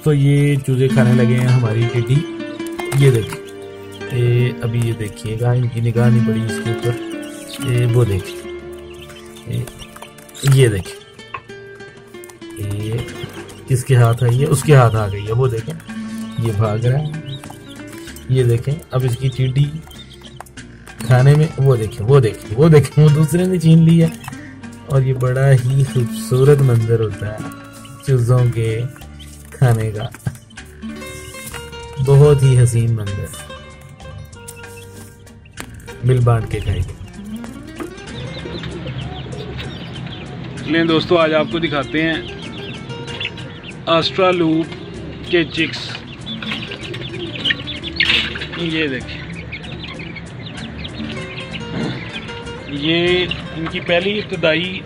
दोस्तों ये चूजे खाने लगे हैं हमारी टिड्डी ये देखिए। ये अभी ये देखिएगा इनकी निगाह नहीं पड़ी इसके ऊपर। ये वो देखिए। ये, देखिए। ये किसके हाथ आई है? उसके हाथ आ गई है। वो देखें। ये भाग रहा है। ये देखें। अब इसकी टिड्डी खाने में वो देखें वो देखें वो देखें। वो दूसरे ने छीन लिया और ये बड़ा ही खूबसूरत मंजर होता है। चूजों के खाने का। बहुत ही हसीन मंजर मिल बांट के। खाएँगे लें दोस्तों, आज आपको दिखाते हैं आस्ट्रा लूप के चिक्स ये देखिए। ये इनकी पहली इब्तदाई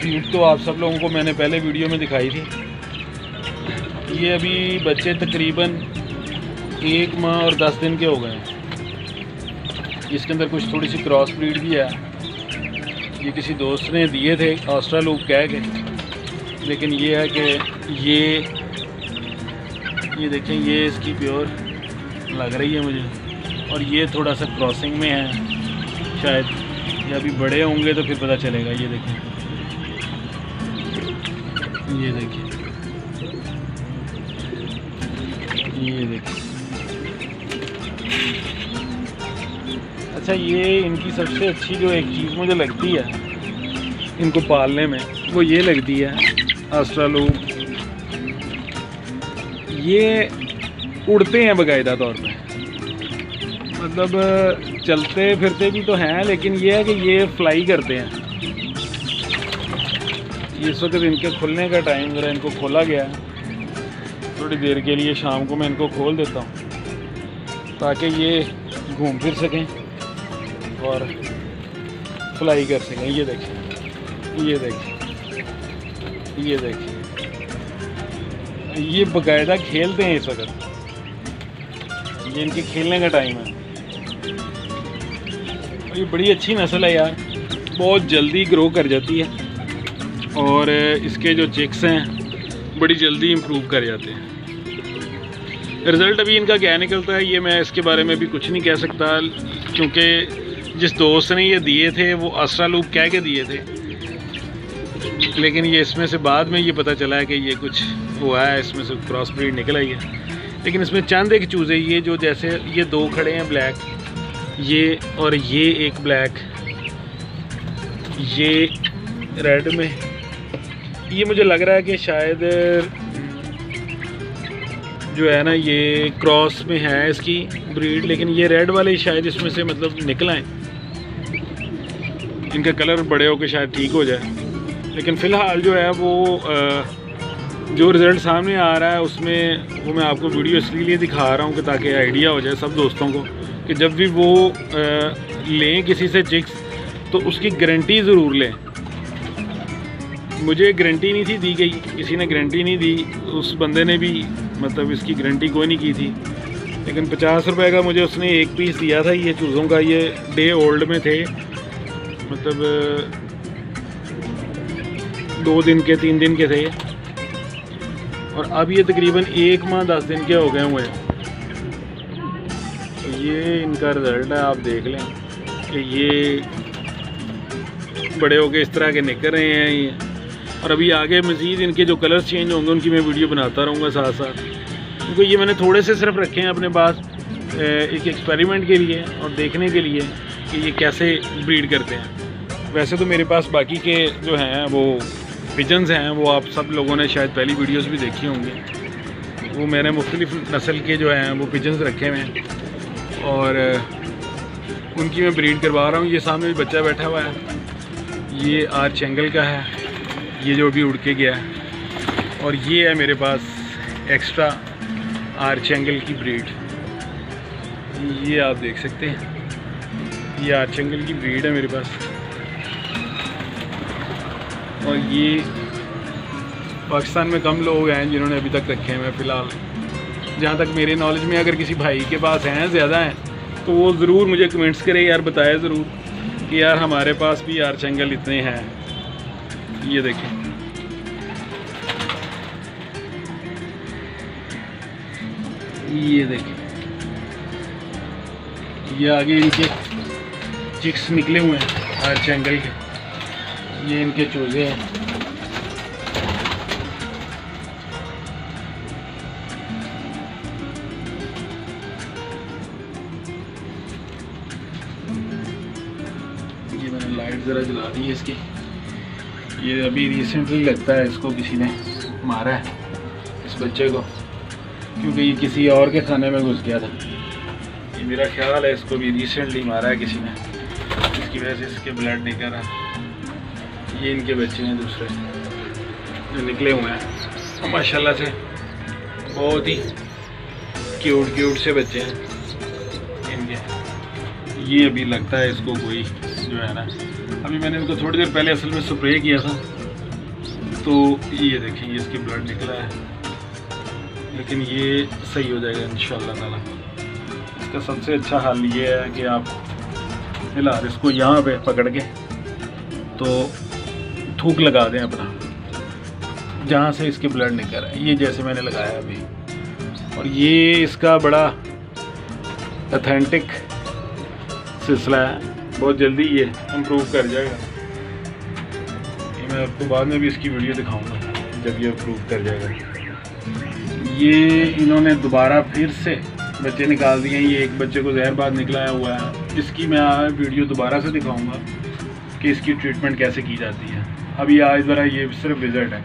फ़ीड तो आप सब लोगों को मैंने पहले वीडियो में दिखाई थी। ये अभी बच्चे तकरीबन एक माह और दस दिन के हो गए हैं। इसके अंदर कुछ थोड़ी सी क्रॉस ब्रीड भी है। ये किसी दोस्त ने दिए थे ऑस्ट्रा लूप कह के। लेकिन ये है कि ये ये देखें, ये इसकी प्योर लग रही है मुझे। और ये थोड़ा सा क्रॉसिंग में है। शायद या अभी बड़े होंगे तो फिर पता चलेगा, ये देखें। ये देखिए ये देखिए। अच्छा ये इनकी सबसे अच्छी जो एक चीज़ मुझे लगती है, इनको पालने में, वो ये लगती है आस्ट्रालू ये उड़ते हैं बाकायदा तौर पे। मतलब चलते फिरते भी तो हैं, लेकिन ये है कि ये फ्लाई करते हैं। इस वक्त इनके खुलने का टाइम ज़रा इनको खोला गया है। थोड़ी देर के लिए शाम को मैं इनको खोल देता हूँ, ताकि ये घूम फिर सकें और फ्लाई कर सकें। ये देखें ये देखें ये देखें। ये बाकायदा खेलते हैं इस वक्त। ये इनके खेलने का टाइम है। ये बड़ी अच्छी नस्ल है यार। बहुत जल्दी ग्रो कर जाती है। और इसके जो चिक्स हैं बड़ी जल्दी इम्प्रूव कर जाते हैं। रिज़ल्ट अभी इनका क्या निकलता है, ये मैं इसके बारे में भी कुछ नहीं कह सकता, क्योंकि जिस दोस्त ने ये दिए थे, वो असरा लूप कह के दिए थे। लेकिन ये इसमें से बाद में ये पता चला है कि ये कुछ हुआ है, इसमें से क्रॉस ब्रीड निकल आई है। लेकिन इसमें चंद एक चूज़े ये जो जैसे ये दो खड़े हैं ब्लैक ये और ये एक ब्लैक ये रेड में ये मुझे लग रहा है कि शायद, जो है ना, ये क्रॉस में है इसकी ब्रीड लेकिन ये रेड वाले शायद इसमें से मतलब निकल आए। इनका कलर बड़े होकर शायद ठीक हो जाए। लेकिन फ़िलहाल जो है वो जो रिज़ल्ट सामने आ रहा है, उसमें वो मैं आपको वीडियो इसलिए दिखा रहा हूँ कि ताकि आइडिया हो जाए सब दोस्तों को कि जब भी वो लें किसी से चिक्स तो उसकी गारंटी ज़रूर लें। मुझे गारंटी नहीं थी दी गई। किसी ने गारंटी नहीं दी। उस बंदे ने भी मतलब इसकी गारंटी कोई नहीं की थी। लेकिन पचास रुपए का मुझे उसने एक पीस दिया था, ये चूज़ों का, ये डे ओल्ड में थे। मतलब दो दिन के, तीन दिन के थे। और अब ये तकरीबन एक माह, दस दिन के हो गए हुए ये इनका रिज़ल्ट है, आप देख लें कि ये बड़े हो गए इस तरह के निकल रहे हैं, ये और अभी आगे मज़ीद इनके जो कलर्स चेंज होंगे, उनकी मैं वीडियो बनाता रहूँगा साथ साथ क्योंकि ये मैंने थोड़े से सिर्फ़ रखे हैं अपने पास एक एक्सपेरिमेंट के लिए और देखने के लिए कि ये कैसे ब्रीड करते हैं। वैसे तो मेरे पास बाकी के जो हैं, वो पिजन्स हैं, वो आप सब लोगों ने शायद पहली वीडियोस भी देखी होंगी। वो मैंने मुख्तलिफ़ नस्ल के जो हैं, वो पिजन्स रखे हुए हैं। और, उनकी मैं ब्रीड करवा रहा हूँ। ये सामने भी बच्चा बैठा हुआ है। ये आर्च एंगल का है। ये जो अभी उड़ के गया है, और ये है मेरे पास एक्स्ट्रा आर्च एंगल की ब्रीड ये आप देख सकते हैं, ये आर्च एंगल की ब्रीड है मेरे पास। और ये पाकिस्तान में कम लोग हैं जिन्होंने अभी तक रखे हैं मैं फ़िलहाल। जहाँ तक मेरे नॉलेज में अगर किसी भाई के पास हैं, ज़्यादा हैं तो वो ज़रूर मुझे कमेंट्स करें यार, बताए ज़रूर कि यार हमारे पास भी आर्च एंगल इतने हैं। ये देखें। ये देखिए ये आगे इनके चिक्स निकले हुए हैं, हर चैंगल के। ये इनके चूजे हैं। ये मैंने लाइट ज़रा जला दी है इसकी। ये अभी रिसेंटली लगता है इसको किसी ने मारा है, इस बच्चे को, क्योंकि ये किसी और के खाने में घुस गया था। ये मेरा ख्याल है इसको भी रिसेंटली मारा है किसी ने इसकी वजह से इसके ब्लड निकल रहा ये इनके बच्चे हैं दूसरे, जो निकले हुए हैं। माशाल्लाह से बहुत ही क्यूट क्यूट से बच्चे हैं इनके। ये अभी लगता है इसको कोई जो है ना अभी मैंने इनको थोड़ी देर पहले असल में स्प्रे किया था। तो ये देखें, ये इसकी ब्लड निकला है। लेकिन ये सही हो जाएगा इन ताला। इसका सबसे अच्छा हल ये है कि आप फ़िलहाल इसको यहाँ पे पकड़ के तो थूक लगा दें अपना, जहाँ से इसकी ब्लड निकल रहा है। ये जैसे मैंने लगाया अभी। और ये इसका बड़ा अथेंटिक सिलसिला है। बहुत जल्दी ये इम्प्रूव कर जाएगा। ये मैं आपको बाद में भी इसकी वीडियो दिखाऊँगा, जब ये इम्प्रूव कर जाएगा। ये इन्होंने दोबारा फिर से बच्चे निकाल दिए हैं। ये एक बच्चे को जहर बाद निकलाया हुआ है। इसकी मैं वीडियो दोबारा से दिखाऊँगा कि इसकी ट्रीटमेंट कैसे की जाती है। अभी आज ज़रा ये सिर्फ़ विज़िट है।